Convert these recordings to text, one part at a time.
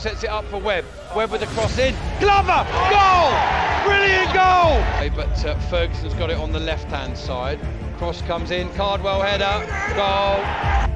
sets it up for Webb. Webb with the cross in. Glover! Goal! Brilliant goal! But uh, Ferguson's got it on the left-hand side. Cross comes in. Cardwell header. Goal.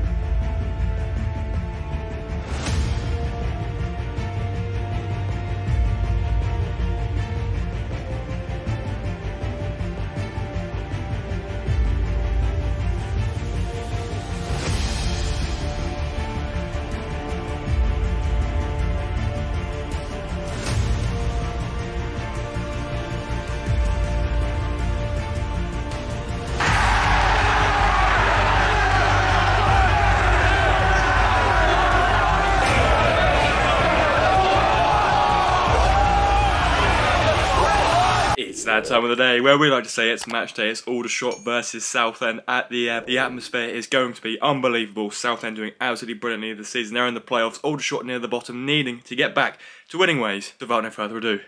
That time of the day where we like to say it's match day. It's Aldershot versus Southend at the uh, the atmosphere is going to be unbelievable. Southend doing absolutely brilliantly this season. They're in the playoffs. Aldershot near the bottom, needing to get back to winning ways. So without no further ado,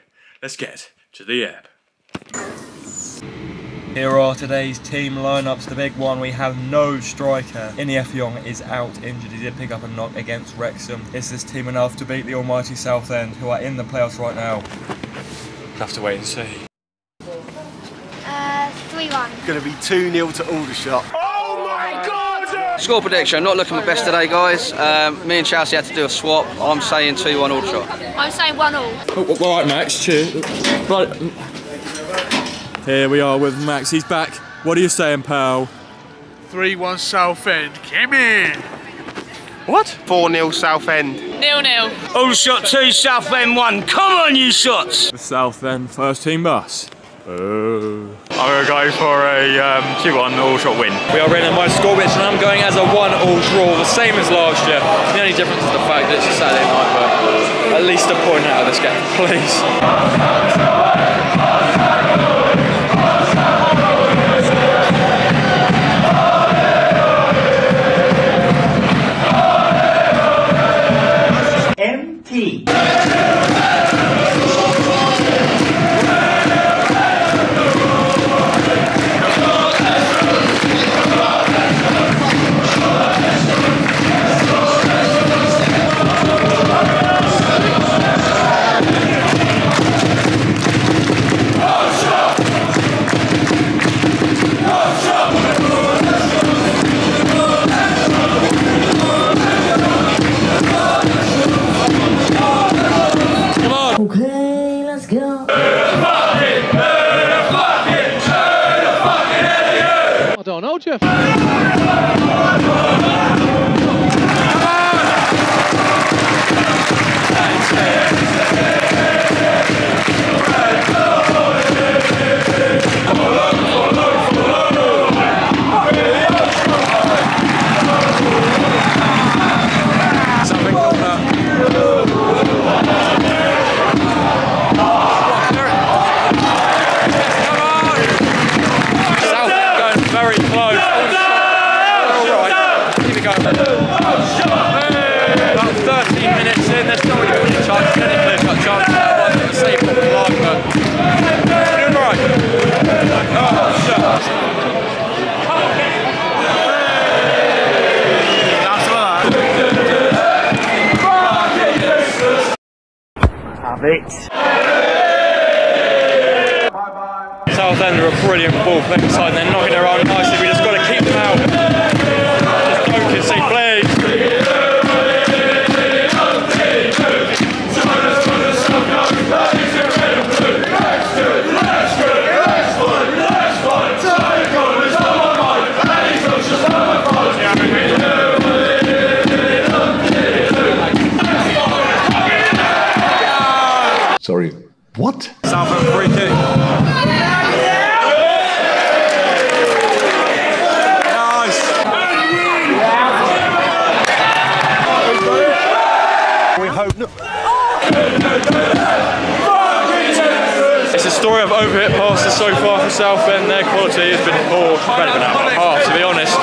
let's get to the app. Here are today's team lineups. The big one, we have no striker. Inih Effiong is out injured. He did pick up a knock against Wrexham. Is this team enough to beat the almighty Southend, who are in the playoffs right now? We'll have to wait and see. 3-1. Going to be 2 0 to Aldershot. Oh my God! Score prediction, not looking my best today, guys. Um, me and Chelsea had to do a swap. I'm saying 2 1 Aldershot. I'm saying 1 all. Oh, all right, Max. Cheers. Right. Here we are with Max. He's back. What are you saying, pal? 3 1 Southend. Come in. What? 4 0 Southend. Nil nil. Aldershot 2, Southend 1. Come on, you shots! The Southend first team bus. Oh. I'm going to go for a um, 2-1 all-shot win. We are running my score, which and I'm going as a one-all draw, the same as last year. The only difference is the fact that it's a Saturday night, but at least a point out of this game, please. Story of overhit passes so far for Southend. Their quality has been poor. Better than half, to be honest.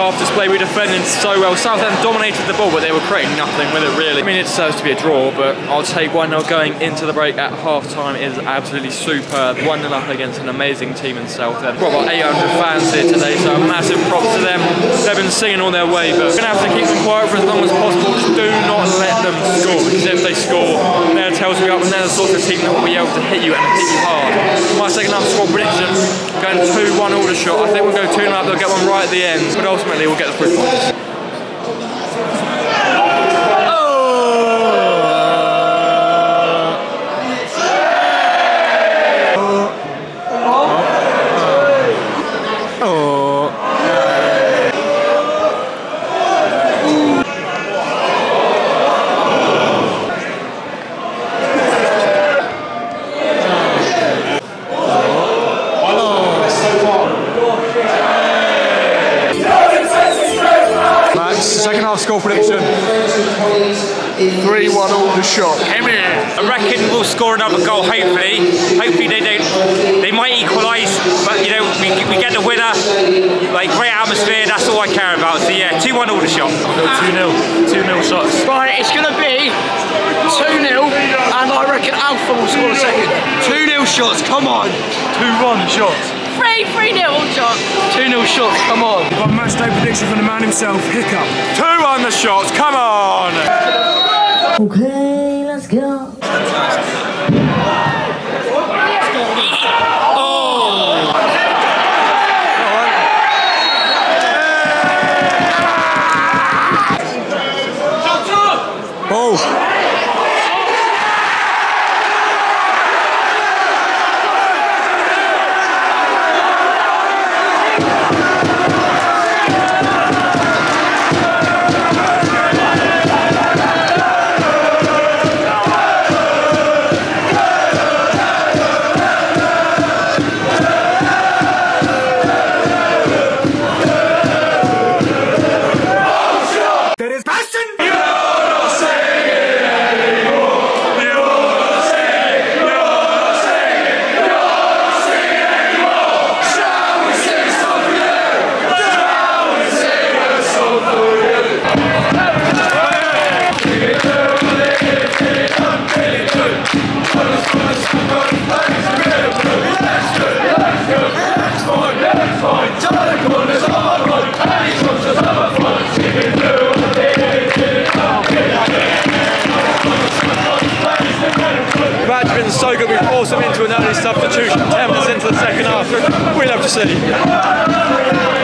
Half display. We defended so well. Southend dominated the ball, but they were creating nothing with it really. I mean, it deserves to be a draw, but I'll take 1 0 going into the break at half time is absolutely superb. 1 0 up against an amazing team in. We've got about 800 fans here today, so a massive props to them. They've been singing all their way, but we're going to have to keep them quiet for as long as possible. Just do not let them score, because if they score, tails will be up, and they're the sort of team that will be able to hit you and hit you hard. My second half score prediction going 2 1 order shot. I think we'll go 2 0 up, they'll get one right at the end, but ultimately we'll get the three points. Shot. Come. I reckon we'll score another goal. Hopefully, hopefully they don't. They might equalise, but you know we, we get the winner. Like great atmosphere. That's all I care about. So yeah, two one all the shot. Two 0 two 0 shots. Right, it's going to be 2 0, and I reckon Alpha will score a second. 2 0 shots, come on. Two one shots. 3 3 0 all shot. 2 0 shots, come on. Got match day prediction from the man himself, Hiccup. Two on the shots, come on! Okay, let's been so good, we forced them into an early substitution 10 minutes into the second half. We love to see.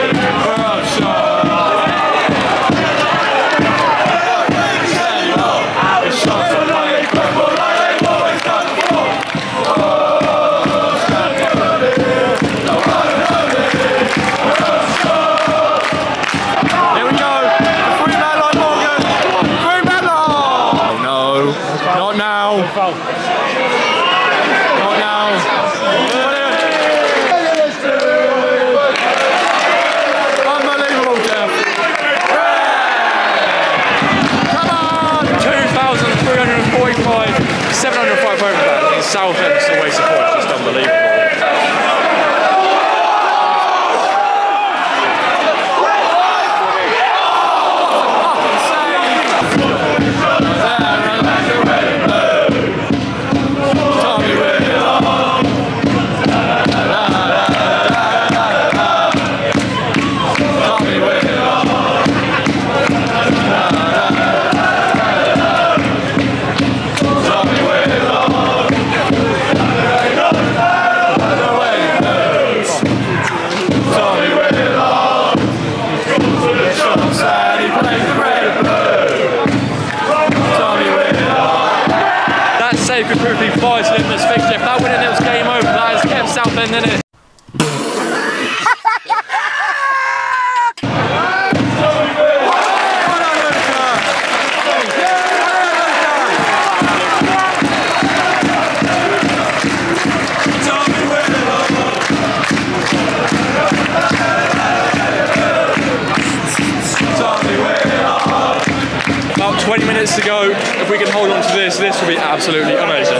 Now. Not now. Dave could prove be vital in this fixture. Minutes to go. If we can hold on to this, this will be absolutely amazing.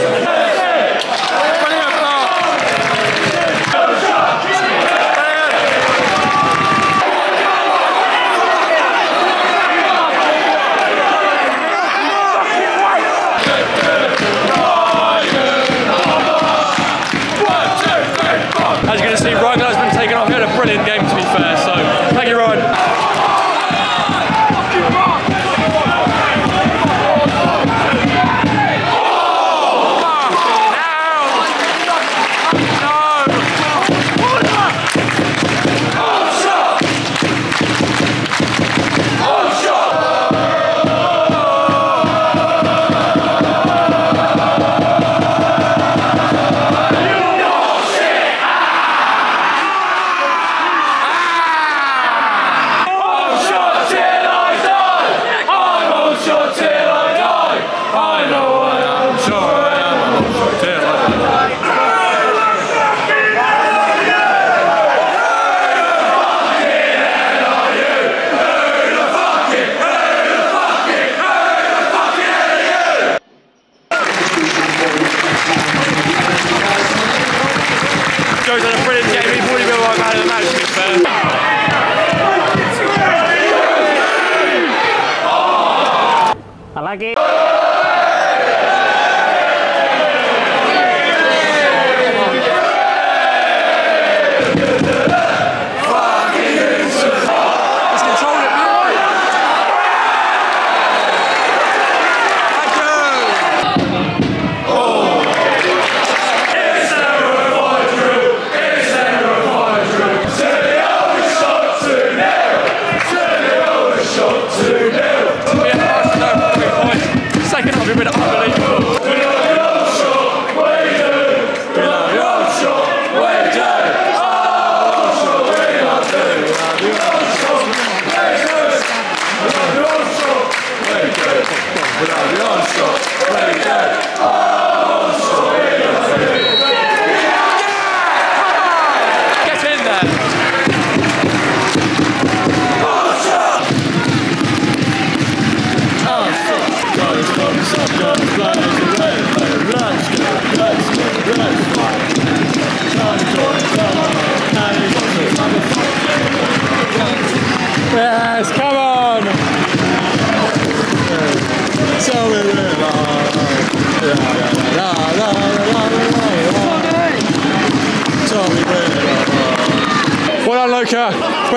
I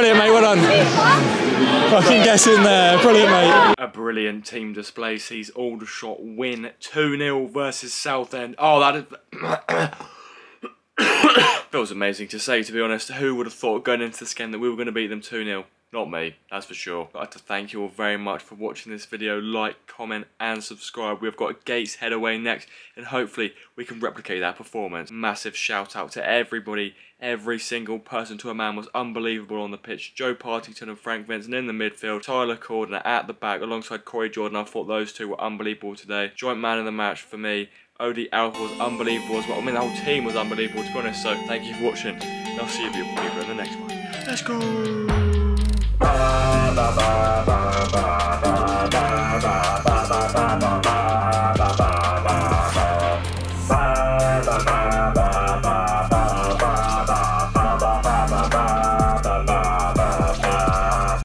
Brilliant, mate. Well done. Fucking guess in there. Brilliant, mate. A brilliant team display sees Aldershot win 2 0 versus Southend. Oh, that is. Feels amazing to say, to be honest. Who would have thought going into this game that we were going to beat them 2 0? Not me, that's for sure. I'd like to thank you all very much for watching this video. Like, comment, and subscribe. We've got Gateshead away next, and hopefully we can replicate that performance. Massive shout out to everybody. Every single person to a man was unbelievable on the pitch. Joe Partington and Frank Vincent in the midfield. Tyler Cordner at the back alongside Corey Jordan. I thought those two were unbelievable today. Joint man of the match for me. Odie Alpha was unbelievable as well. I mean, the whole team was unbelievable to be honest. So thank you for watching. And I'll see you people in the next one. Let's go. Ba, ba.